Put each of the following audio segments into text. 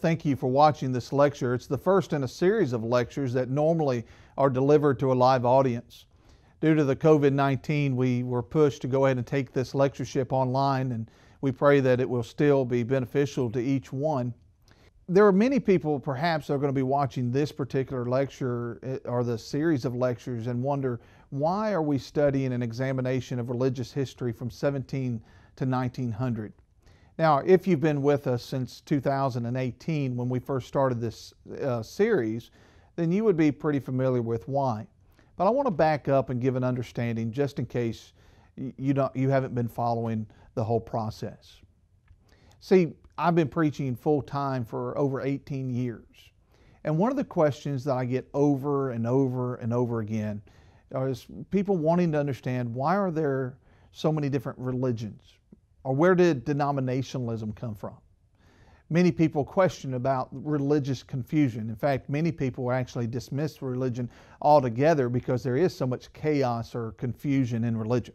Thank you for watching this lecture. It's the first in a series of lectures that normally are delivered to a live audience. Due to the COVID 19, we were pushed to go ahead and take this lectureship online, and we pray that it will still be beneficial to each one. There are many people perhaps that are going to be watching this particular lecture eh, or the series of lectures and wonder why are we studying an examination of religious history from 17 to 1900? Now, if you've been with us since 2018 when we first started this uh, series, then you would be pretty familiar with why. But I want to back up and give an understanding just in case you, don't, you haven't been following the whole process. See, I've been preaching full time for over 18 years. And one of the questions that I get over and over and over again is people wanting to understand why are there so many different religions? Or where did denominationalism come from? Many people question about religious confusion. In fact, many people actually dismiss religion altogether because there is so much chaos or confusion in religion.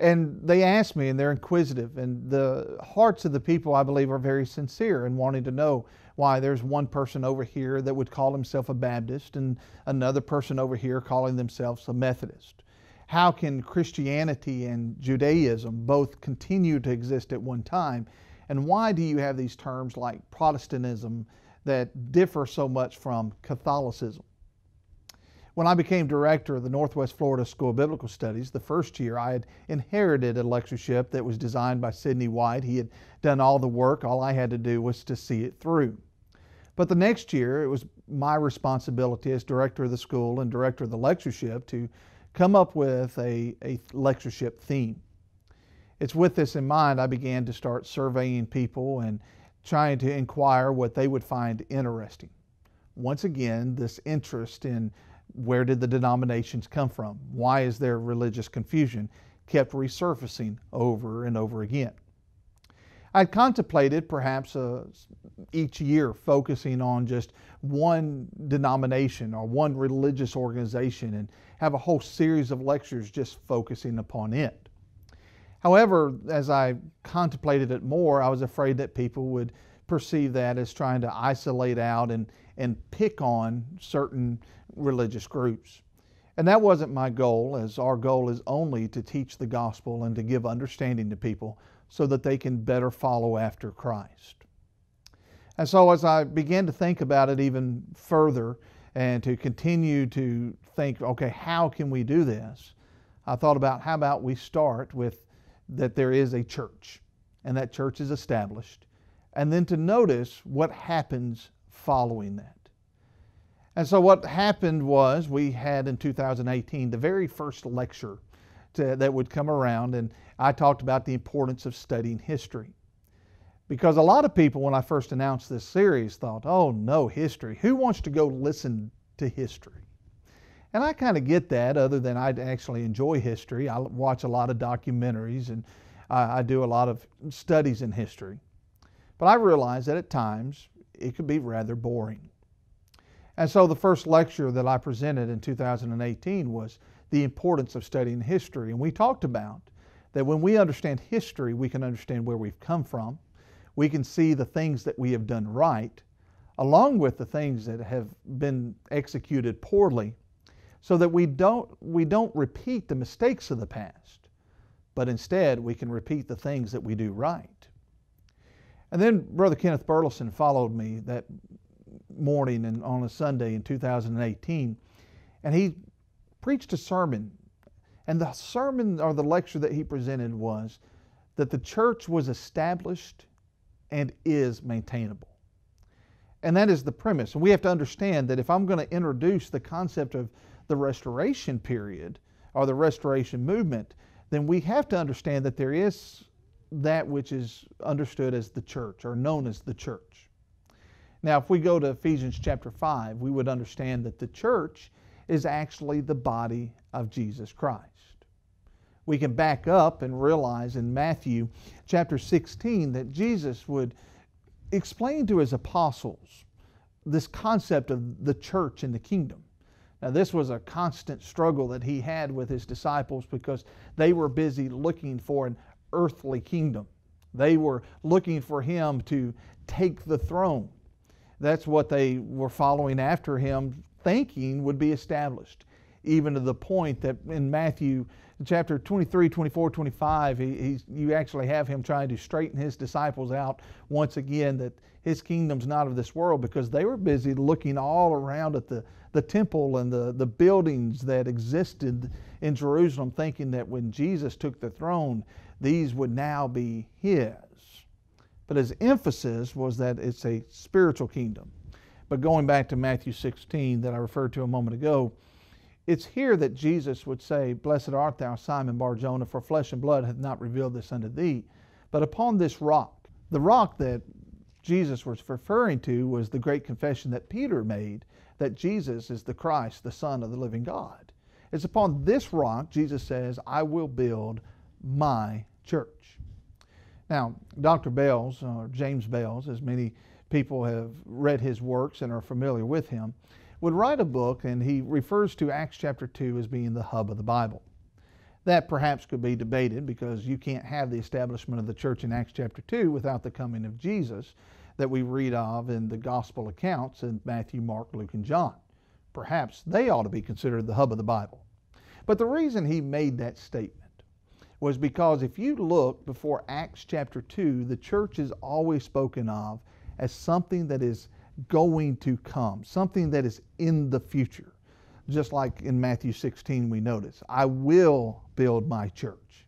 And they ask me, and they're inquisitive, and the hearts of the people, I believe, are very sincere in wanting to know why there's one person over here that would call himself a Baptist and another person over here calling themselves a Methodist how can Christianity and Judaism both continue to exist at one time? And why do you have these terms like Protestantism that differ so much from Catholicism? When I became director of the Northwest Florida School of Biblical Studies, the first year I had inherited a lectureship that was designed by Sidney White. He had done all the work, all I had to do was to see it through. But the next year, it was my responsibility as director of the school and director of the lectureship to come up with a, a lectureship theme. It's with this in mind I began to start surveying people and trying to inquire what they would find interesting. Once again, this interest in where did the denominations come from? Why is there religious confusion? kept resurfacing over and over again. I contemplated perhaps uh, each year focusing on just one denomination or one religious organization and have a whole series of lectures just focusing upon it. However, as I contemplated it more, I was afraid that people would perceive that as trying to isolate out and, and pick on certain religious groups. And that wasn't my goal, as our goal is only to teach the gospel and to give understanding to people so that they can better follow after Christ. And so, as I began to think about it even further and to continue to think, okay, how can we do this? I thought about how about we start with that there is a church and that church is established, and then to notice what happens following that. And so, what happened was we had in 2018 the very first lecture to, that would come around, and I talked about the importance of studying history. Because a lot of people, when I first announced this series, thought, oh no, history. Who wants to go listen to history? And I kind of get that, other than I actually enjoy history. I watch a lot of documentaries and I, I do a lot of studies in history. But I realize that at times it could be rather boring. And so the first lecture that I presented in 2018 was the importance of studying history. And we talked about that when we understand history, we can understand where we've come from. We can see the things that we have done right, along with the things that have been executed poorly, so that we don't, we don't repeat the mistakes of the past, but instead we can repeat the things that we do right. And then Brother Kenneth Burleson followed me that morning and on a Sunday in 2018, and he preached a sermon. And the sermon or the lecture that he presented was that the church was established and is maintainable. And that is the premise. And we have to understand that if I'm going to introduce the concept of the restoration period or the restoration movement, then we have to understand that there is that which is understood as the church or known as the church. Now, if we go to Ephesians chapter 5, we would understand that the church is actually the body of Jesus Christ. We can back up and realize in Matthew chapter 16 that Jesus would explain to his apostles this concept of the church and the kingdom. Now, this was a constant struggle that he had with his disciples because they were busy looking for an earthly kingdom. They were looking for him to take the throne. That's what they were following after him, thinking would be established, even to the point that in Matthew chapter 23, 24, 25, he, you actually have him trying to straighten his disciples out once again that his kingdom's not of this world because they were busy looking all around at the, the temple and the, the buildings that existed in Jerusalem, thinking that when Jesus took the throne, these would now be his. But his emphasis was that it's a spiritual kingdom. But going back to Matthew 16 that I referred to a moment ago, it's here that Jesus would say, Blessed art thou, Simon Barjona, for flesh and blood hath not revealed this unto thee, but upon this rock. The rock that Jesus was referring to was the great confession that Peter made that Jesus is the Christ, the Son of the living God. It's upon this rock, Jesus says, I will build my church. Now, Dr. Bells, or James Bells, as many people have read his works and are familiar with him, would write a book and he refers to Acts chapter 2 as being the hub of the Bible. That perhaps could be debated because you can't have the establishment of the church in Acts chapter 2 without the coming of Jesus that we read of in the gospel accounts in Matthew, Mark, Luke, and John. Perhaps they ought to be considered the hub of the Bible. But the reason he made that statement was because if you look before Acts chapter 2, the church is always spoken of as something that is going to come, something that is in the future. Just like in Matthew 16, we notice, I will build my church.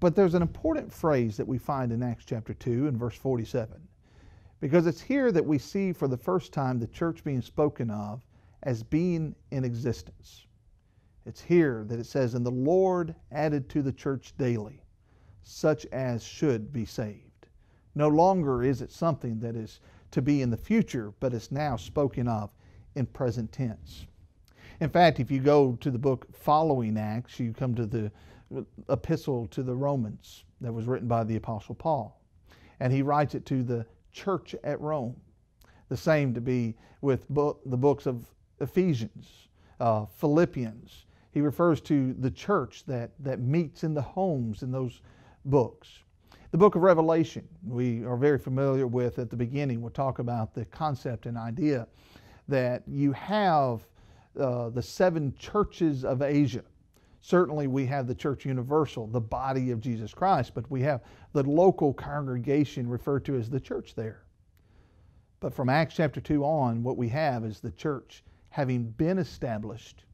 But there's an important phrase that we find in Acts chapter 2 and verse 47, because it's here that we see for the first time the church being spoken of as being in existence. It's here that it says, And the Lord added to the church daily such as should be saved. No longer is it something that is to be in the future, but is now spoken of in present tense. In fact, if you go to the book following Acts, you come to the epistle to the Romans that was written by the Apostle Paul. And he writes it to the church at Rome. The same to be with book, the books of Ephesians, uh, Philippians, he refers to the church that, that meets in the homes in those books. The book of Revelation, we are very familiar with at the beginning. We'll talk about the concept and idea that you have uh, the seven churches of Asia. Certainly, we have the church universal, the body of Jesus Christ, but we have the local congregation referred to as the church there. But from Acts chapter 2 on, what we have is the church having been established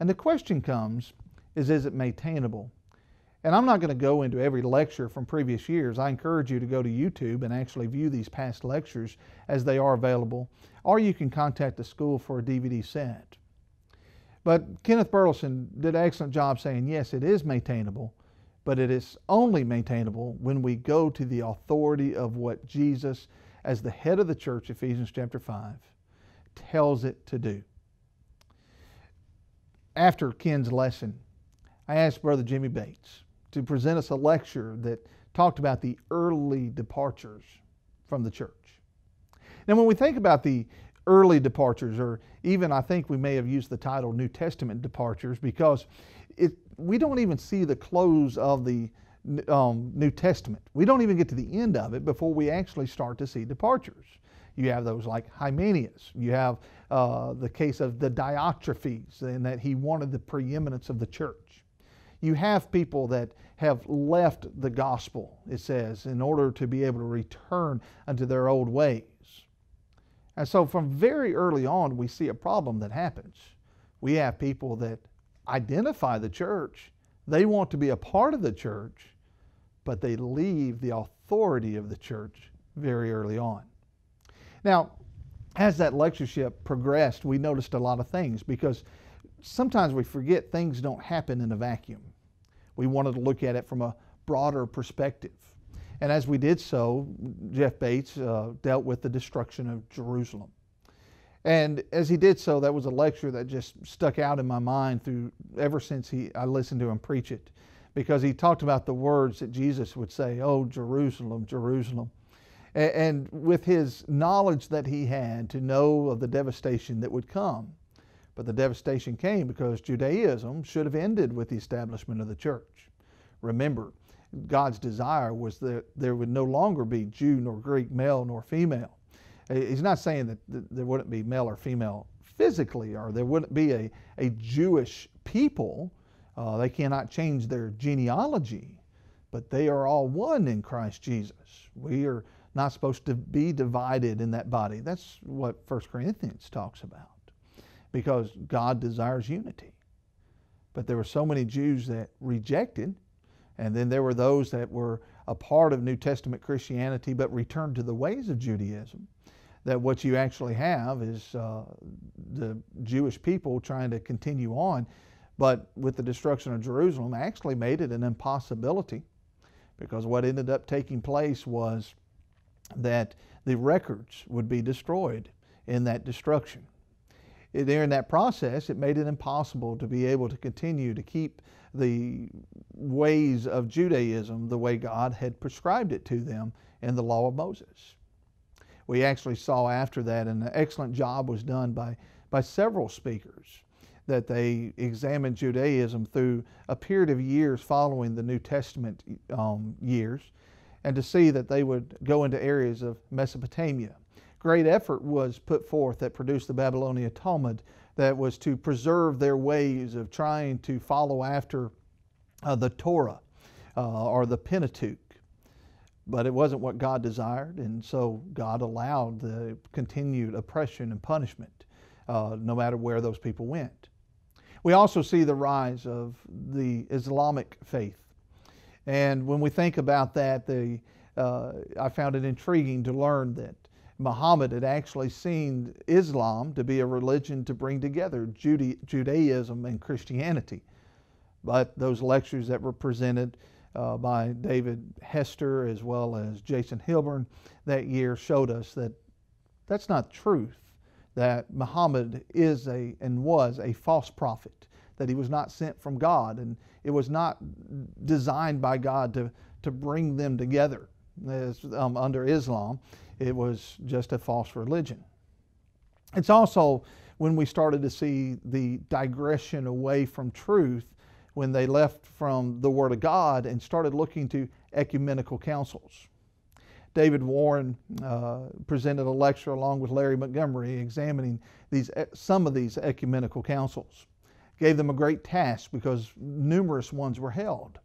and the question comes is, is it maintainable? And I'm not going to go into every lecture from previous years. I encourage you to go to YouTube and actually view these past lectures as they are available, or you can contact the school for a DVD set. But Kenneth Burleson did an excellent job saying, yes, it is maintainable, but it is only maintainable when we go to the authority of what Jesus, as the head of the church, Ephesians chapter 5, tells it to do after Ken's lesson, I asked Brother Jimmy Bates to present us a lecture that talked about the early departures from the church. Now, when we think about the early departures, or even I think we may have used the title New Testament departures, because it, we don't even see the close of the um, New Testament. We don't even get to the end of it before we actually start to see departures. You have those like Hymenaeus. You have uh, the case of the Diotrephes, and that he wanted the preeminence of the church. You have people that have left the gospel, it says, in order to be able to return unto their old ways. And so from very early on, we see a problem that happens. We have people that identify the church, they want to be a part of the church, but they leave the authority of the church very early on. Now, as that lectureship progressed, we noticed a lot of things because sometimes we forget things don't happen in a vacuum. We wanted to look at it from a broader perspective. And as we did so, Jeff Bates uh, dealt with the destruction of Jerusalem. And as he did so, that was a lecture that just stuck out in my mind through ever since he, I listened to him preach it, because he talked about the words that Jesus would say, "Oh Jerusalem, Jerusalem, and with his knowledge that he had to know of the devastation that would come. But the devastation came because Judaism should have ended with the establishment of the church. Remember, God's desire was that there would no longer be Jew nor Greek, male nor female. He's not saying that there wouldn't be male or female physically, or there wouldn't be a, a Jewish people. Uh, they cannot change their genealogy, but they are all one in Christ Jesus. We are not supposed to be divided in that body. That's what 1 Corinthians talks about, because God desires unity. But there were so many Jews that rejected, and then there were those that were a part of New Testament Christianity but returned to the ways of Judaism. That what you actually have is uh, the Jewish people trying to continue on, but with the destruction of Jerusalem, actually made it an impossibility because what ended up taking place was that the records would be destroyed in that destruction. During that process, it made it impossible to be able to continue to keep the ways of Judaism the way God had prescribed it to them in the law of Moses. We actually saw after that, and an excellent job was done by, by several speakers, that they examined Judaism through a period of years following the New Testament um, years and to see that they would go into areas of Mesopotamia. Great effort was put forth that produced the Babylonian Talmud that was to preserve their ways of trying to follow after uh, the Torah uh, or the Pentateuch. But it wasn't what God desired, and so God allowed the continued oppression and punishment uh, no matter where those people went. We also see the rise of the Islamic faith and when we think about that, the, uh, I found it intriguing to learn that Muhammad had actually seen Islam to be a religion to bring together Judaism and Christianity. But those lectures that were presented uh, by David Hester as well as Jason Hilburn that year showed us that that's not truth, that Muhammad is a and was a false prophet that he was not sent from God and it was not designed by God to, to bring them together um, under Islam. It was just a false religion. It's also when we started to see the digression away from truth when they left from the Word of God and started looking to ecumenical councils. David Warren uh, presented a lecture along with Larry Montgomery examining these, some of these ecumenical councils gave them a great task because numerous ones were held.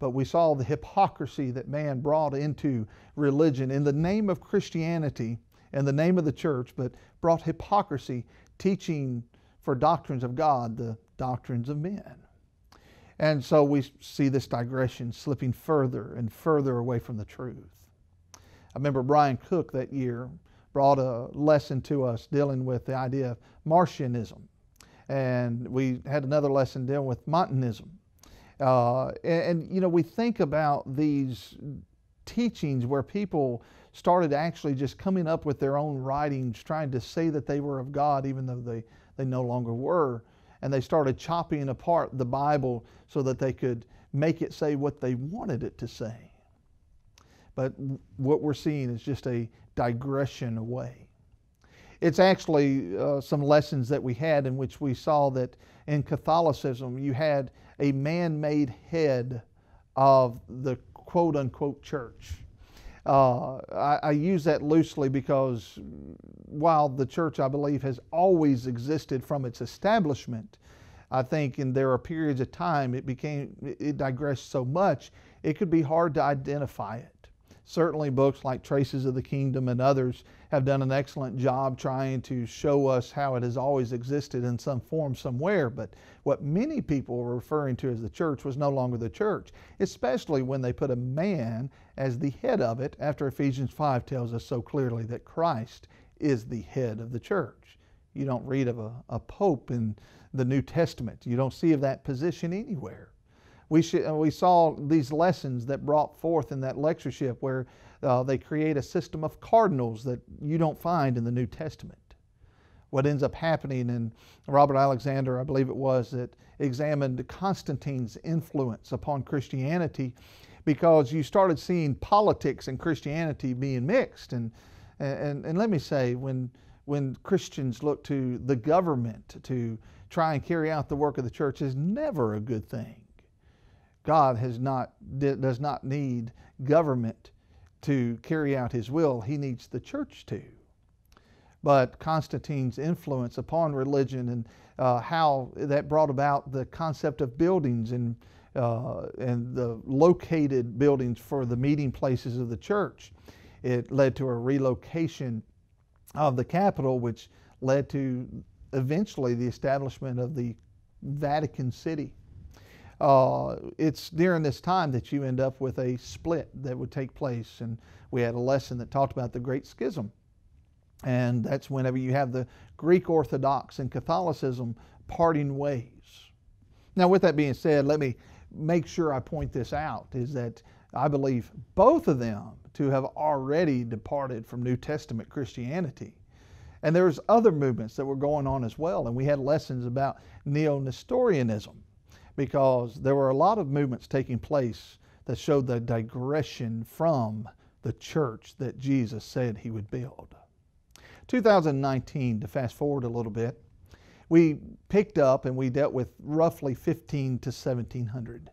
But we saw the hypocrisy that man brought into religion in the name of Christianity and the name of the church, but brought hypocrisy, teaching for doctrines of God the doctrines of men. And so we see this digression slipping further and further away from the truth. I remember Brian Cook that year brought a lesson to us dealing with the idea of Marcionism. and we had another lesson dealing with Montanism. Uh, and, and, you know, we think about these teachings where people started actually just coming up with their own writings, trying to say that they were of God, even though they, they no longer were. And they started chopping apart the Bible so that they could make it say what they wanted it to say. But what we're seeing is just a digression away. It's actually uh, some lessons that we had in which we saw that in Catholicism you had a man made head of the quote unquote church. Uh, I, I, use that loosely because while the church, I believe, has always existed from its establishment, I think in there are periods of time it became it digressed so much it could be hard to identify it. Certainly, books like Traces of the Kingdom and others have done an excellent job trying to show us how it has always existed in some form somewhere. But what many people were referring to as the church was no longer the church, especially when they put a man as the head of it, after Ephesians 5 tells us so clearly that Christ is the head of the church. You don't read of a, a pope in the New Testament, you don't see of that position anywhere we, uh, we saw these lessons that brought forth in that lectureship where uh, they create a system of cardinals that you don't find in the New Testament. What ends up happening, and Robert Alexander, I believe it was, that examined Constantine's influence upon Christianity because you started seeing politics and Christianity being mixed. And, and, and let me say, when, when Christians look to the government to try and carry out the work of the church is never a good thing God has not, does not need government to carry out his will, he needs the church to. But Constantine's influence upon religion and uh, how that brought about the concept of buildings and, uh, and the located buildings for the meeting places of the church. It led to a relocation of the capital, which led to eventually the establishment of the Vatican City. Uh, it's during this time that you end up with a split that would take place. And we had a lesson that talked about the Great Schism. And that's whenever you have the Greek Orthodox and Catholicism parting ways. Now, with that being said, let me make sure I point this out is that I believe both of them to have already departed from New Testament Christianity. And there's other movements that were going on as well. And we had lessons about neo-Nestorianism because there were a lot of movements taking place that showed the digression from the church that Jesus said he would build. 2019, to fast forward a little bit, we picked up and we dealt with roughly 15 to 1700.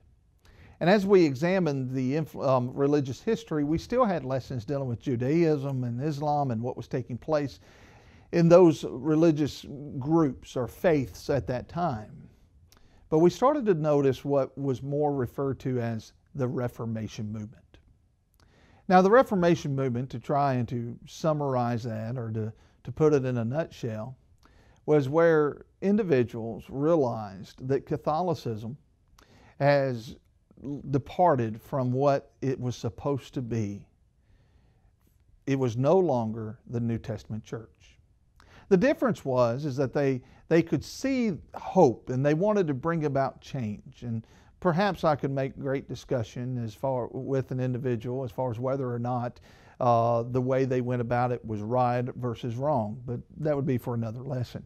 And as we examined the um, religious history, we still had lessons dealing with Judaism and Islam and what was taking place in those religious groups or faiths at that time. But we started to notice what was more referred to as the Reformation movement. Now, the Reformation movement, to try and to summarize that or to, to put it in a nutshell, was where individuals realized that Catholicism has departed from what it was supposed to be. It was no longer the New Testament church. The difference was is that they they could see hope and they wanted to bring about change. And perhaps I could make great discussion as far with an individual as far as whether or not uh, the way they went about it was right versus wrong, but that would be for another lesson.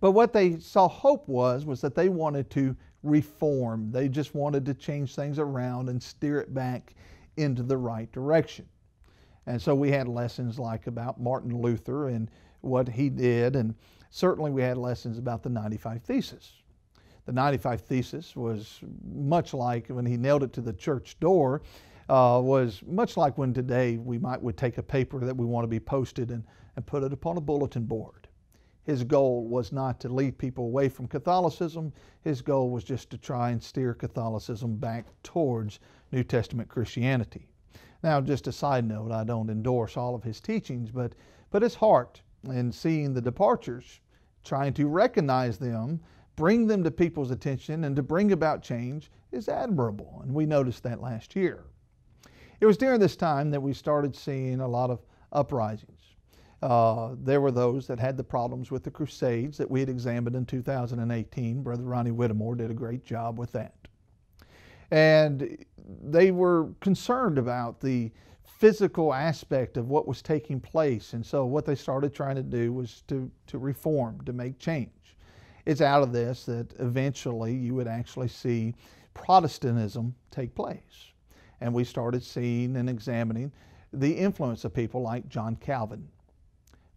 But what they saw hope was was that they wanted to reform. They just wanted to change things around and steer it back into the right direction. And so we had lessons like about Martin Luther and what he did and certainly we had lessons about the 95 Thesis. The 95 Thesis was much like when he nailed it to the church door, uh, was much like when today we might would take a paper that we want to be posted and, and put it upon a bulletin board. His goal was not to lead people away from Catholicism. His goal was just to try and steer Catholicism back towards New Testament Christianity. Now, just a side note, I don't endorse all of his teachings, but, but his heart and seeing the departures, trying to recognize them, bring them to people's attention, and to bring about change is admirable. And we noticed that last year. It was during this time that we started seeing a lot of uprisings. Uh, there were those that had the problems with the Crusades that we had examined in 2018. Brother Ronnie Whittemore did a great job with that. And they were concerned about the physical aspect of what was taking place. And so what they started trying to do was to, to reform, to make change. It's out of this that eventually you would actually see Protestantism take place. And we started seeing and examining the influence of people like John Calvin.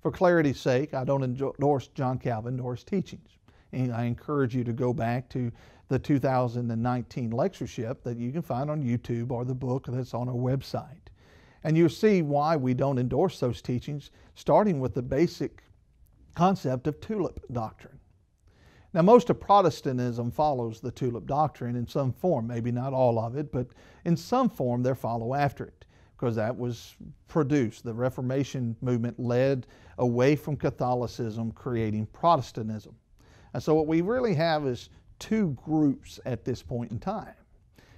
For clarity's sake, I don't endorse John Calvin nor his teachings. And I encourage you to go back to the 2019 lectureship that you can find on YouTube or the book that's on our website. And you see why we don't endorse those teachings, starting with the basic concept of tulip doctrine. Now, most of Protestantism follows the tulip doctrine in some form, maybe not all of it, but in some form they follow after it because that was produced. The Reformation movement led away from Catholicism, creating Protestantism. And so, what we really have is two groups at this point in time.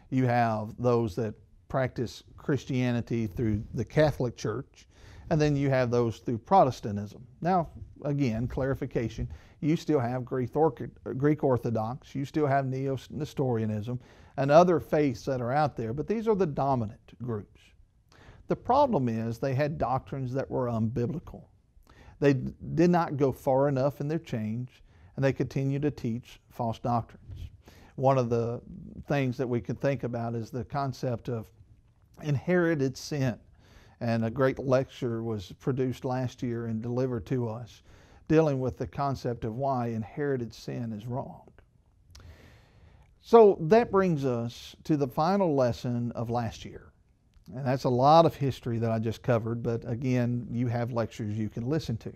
You have those that practice Christianity through the Catholic Church, and then you have those through Protestantism. Now, again, clarification you still have Greek Orthodox, you still have Neo Nestorianism, and other faiths that are out there, but these are the dominant groups. The problem is they had doctrines that were unbiblical. They did not go far enough in their change, and they continue to teach false doctrines. One of the things that we can think about is the concept of inherited sin. And a great lecture was produced last year and delivered to us dealing with the concept of why inherited sin is wrong. So that brings us to the final lesson of last year. And that's a lot of history that I just covered, but again, you have lectures you can listen to.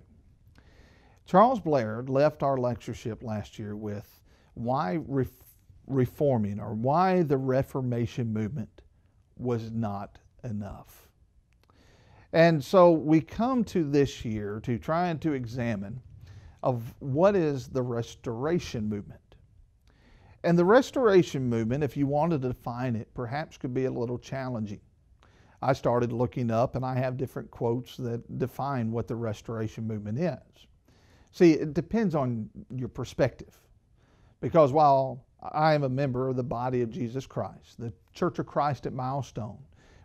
Charles Blair left our lectureship last year with why reforming or why the Reformation movement was not enough. And so we come to this year to try and to examine of what is the restoration movement. And the restoration movement, if you wanted to define it, perhaps could be a little challenging. I started looking up and I have different quotes that define what the restoration movement is. See, it depends on your perspective. Because while I am a member of the body of Jesus Christ, the Church of Christ at Milestone,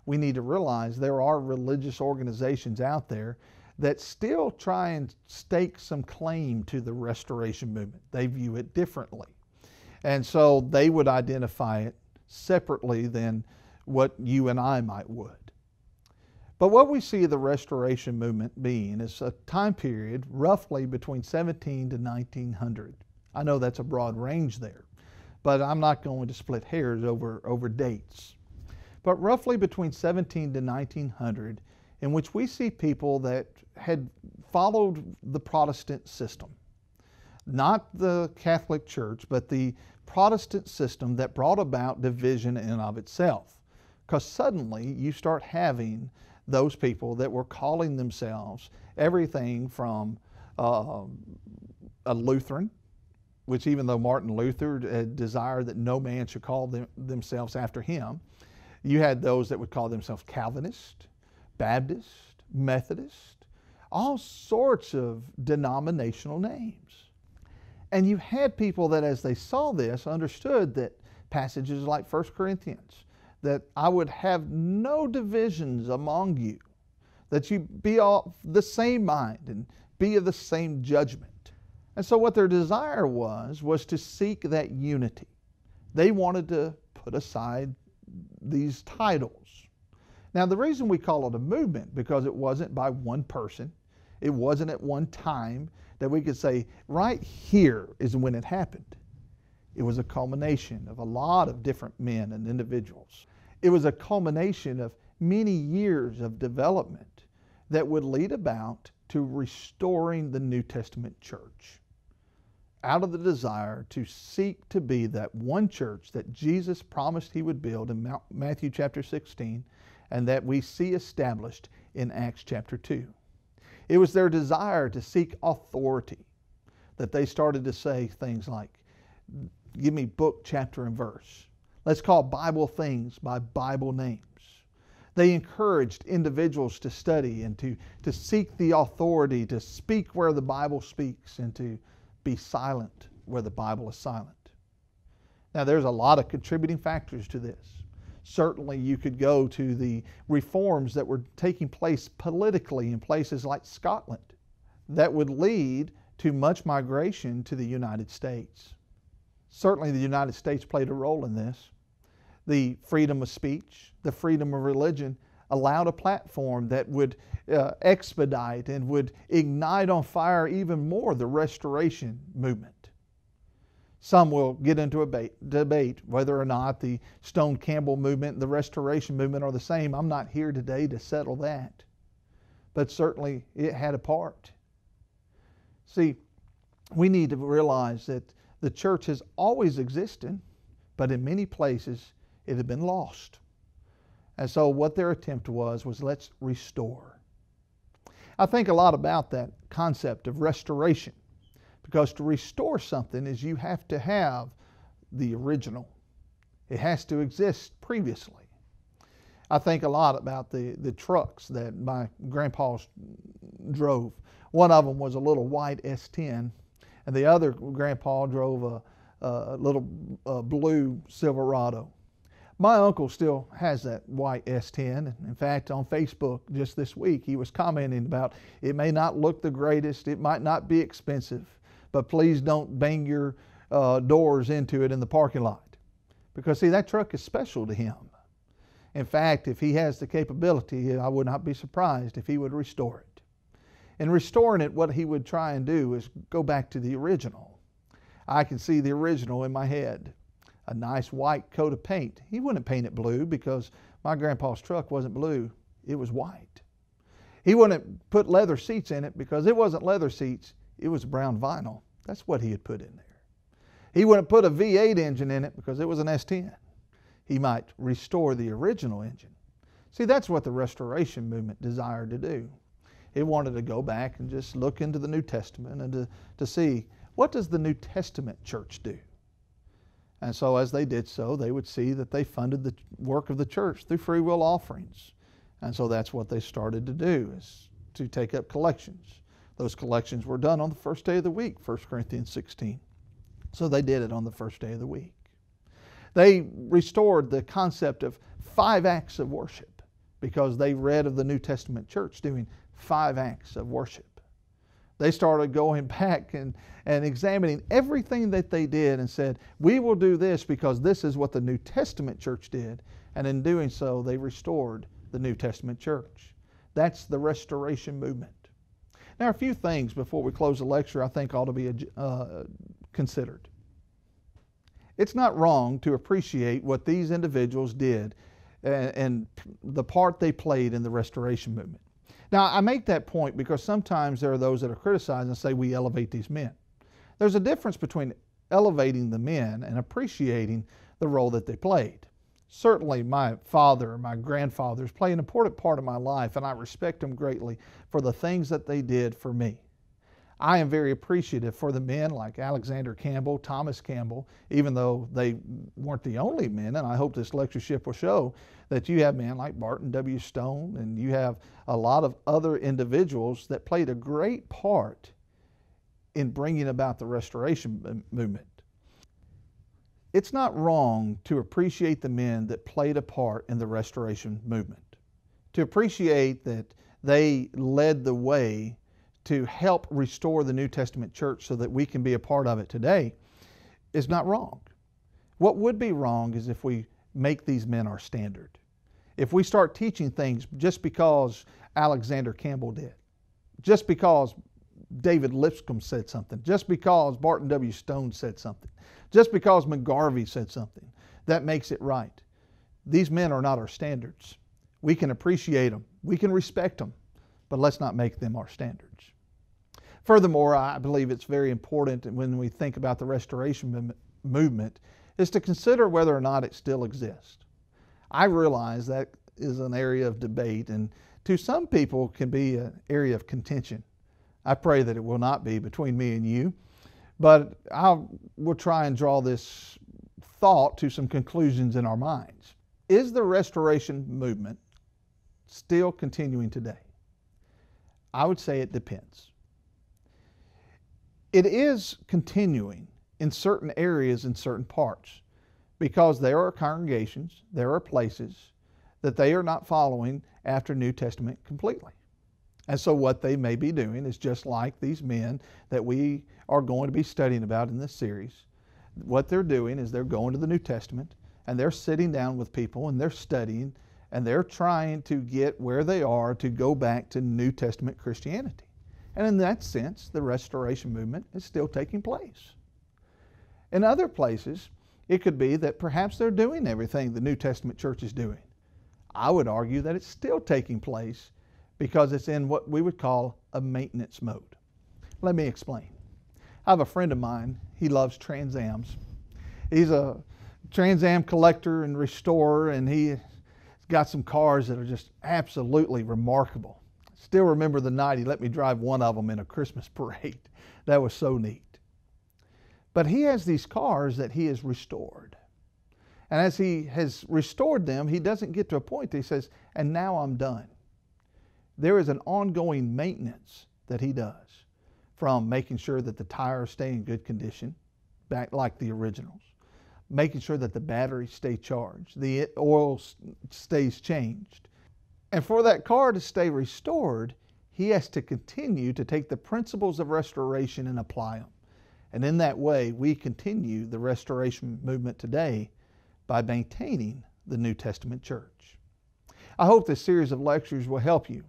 we need to realize there are religious organizations out there that still try and stake some claim to the restoration movement. They view it differently. And so they would identify it separately than what you and I might would. But what we see the restoration movement being is a time period roughly between 17 to 1900. I know that's a broad range there, but I'm not going to split hairs over, over dates. But roughly between 17 to 1900, in which we see people that had followed the Protestant system, not the Catholic Church, but the Protestant system that brought about division in and of itself. Because suddenly you start having those people that were calling themselves everything from uh, a Lutheran, which even though Martin Luther uh, desired that no man should call them, themselves after him, you had those that would call themselves Calvinist, Baptist, Methodist, all sorts of denominational names. And you had people that, as they saw this, understood that passages like 1 Corinthians, that I would have no divisions among you, that you be of the same mind and be of the same judgment. And so what their desire was, was to seek that unity. They wanted to put aside these titles. Now, the reason we call it a movement, because it wasn't by one person, it wasn't at one time that we could say, right here is when it happened. It was a culmination of a lot of different men and individuals. It was a culmination of many years of development that would lead about to restoring the New Testament church out of the desire to seek to be that one church that Jesus promised he would build in Matthew chapter 16 and that we see established in Acts chapter 2. It was their desire to seek authority that they started to say things like, Give me book, chapter, and verse. Let's call Bible things by Bible names. They encouraged individuals to study and to, to seek the authority, to speak where the Bible speaks, and to be silent where the Bible is silent. Now, there's a lot of contributing factors to this. Certainly, you could go to the reforms that were taking place politically in places like Scotland that would lead to much migration to the United States. Certainly, the United States played a role in this. The freedom of speech, the freedom of religion allowed a platform that would uh, expedite and would ignite on fire even more the restoration movement. Some will get into a debate whether or not the Stone Campbell movement and the restoration movement are the same. I'm not here today to settle that. But certainly it had a part. See, we need to realize that the church has always existed, but in many places it had been lost. And so what their attempt was was let's restore. I think a lot about that concept of restoration because to restore something is you have to have the original. It has to exist previously. I think a lot about the, the trucks that my grandpa drove. One of them was a little white S10 and the other grandpa drove a, a little a blue Silverado. My uncle still has that white S10. In fact, on Facebook just this week, he was commenting about it may not look the greatest, it might not be expensive, but please don't bang your uh, doors into it in the parking lot. Because, see, that truck is special to him. In fact, if he has the capability, I would not be surprised if he would restore it. In restoring it, what he would try and do is go back to the original. I can see the original in my head. A nice white coat of paint. He wouldn't paint it blue because my grandpa's truck wasn't blue, it was white. He wouldn't put leather seats in it because it wasn't leather seats, it was brown vinyl. That's what he had put in there. He wouldn't put a V8 engine in it because it was an S10. He might restore the original engine. See, that's what the restoration movement desired to do. It wanted to go back and just look into the New Testament and to, to see what does the New Testament church do? And so as they did so, they would see that they funded the work of the church through free will offerings. And so that's what they started to do is to take up collections. Those collections were done on the first day of the week, 1 Corinthians 16. So they did it on the first day of the week. They restored the concept of five acts of worship because they read of the New Testament church doing five acts of worship. They started going back and, and examining everything that they did and said, We will do this because this is what the New Testament church did. And in doing so, they restored the New Testament church. That's the restoration movement. Now, a few things before we close the lecture I think ought to be uh, considered. It's not wrong to appreciate what these individuals did and, and the part they played in the restoration movement. Now, I make that point because sometimes there are those that are criticized and say we elevate these men. There's a difference between elevating the men and appreciating the role that they played certainly my father and my grandfathers play an important part of my life, and I respect them greatly for the things that they did for me. I am very appreciative for the men like Alexander Campbell, Thomas Campbell, even though they weren't the only men, and I hope this lectureship will show that you have men like Barton W. Stone, and you have a lot of other individuals that played a great part in bringing about the restoration movement. It's not wrong to appreciate the men that played a part in the restoration movement, to appreciate that they led the way to help restore the New Testament church so that we can be a part of it today is not wrong. What would be wrong is if we make these men our standard. If we start teaching things just because Alexander Campbell did, just because David Lipscomb said something, just because Barton W. Stone said something, just because McGarvey said something, that makes it right. These men are not our standards. We can appreciate them, we can respect them, but let's not make them our standards. Furthermore, I believe it's very important when we think about the restoration movement is to consider whether or not it still exists. I realize that is an area of debate and to some people can be an area of contention. I pray that it will not be between me and you. But I will try and draw this thought to some conclusions in our minds. Is the restoration movement still continuing today? I would say it depends. It is continuing in certain areas in certain parts because there are congregations, there are places that they are not following after New Testament completely. And so, what they may be doing is just like these men that we are going to be studying about in this series. What they're doing is they're going to the New Testament and they're sitting down with people and they're studying and they're trying to get where they are to go back to New Testament Christianity. And in that sense, the restoration movement is still taking place. In other places, it could be that perhaps they're doing everything the New Testament church is doing. I would argue that it's still taking place because it's in what we would call a maintenance mode. Let me explain. I have a friend of mine, he loves Trans Ams. He's a Trans Am collector and restorer, and he's got some cars that are just absolutely remarkable. Still remember the night he let me drive one of them in a Christmas parade. That was so neat. But he has these cars that he has restored. And as he has restored them, he doesn't get to a point that he says, and now I'm done there is an ongoing maintenance that he does from making sure that the tires stay in good condition, back like the originals, making sure that the batteries stay charged, the oil stays changed. And for that car to stay restored, he has to continue to take the principles of restoration and apply them. And in that way, we continue the restoration movement today by maintaining the New Testament church. I hope this series of lectures will help you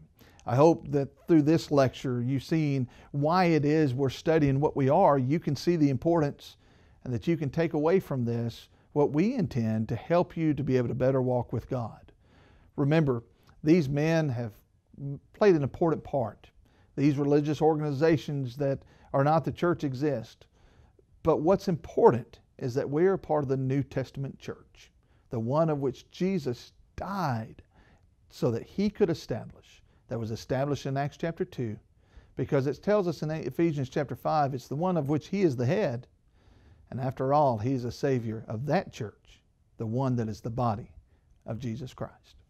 I hope that through this lecture, you've seen why it is we're studying what we are. You can see the importance and that you can take away from this what we intend to help you to be able to better walk with God. Remember, these men have played an important part. These religious organizations that are not the church exist. But what's important is that we are part of the New Testament church, the one of which Jesus died so that he could establish, that was established in Acts chapter 2, because it tells us in Ephesians chapter 5, it's the one of which he is the head. And after all, he's a savior of that church, the one that is the body of Jesus Christ.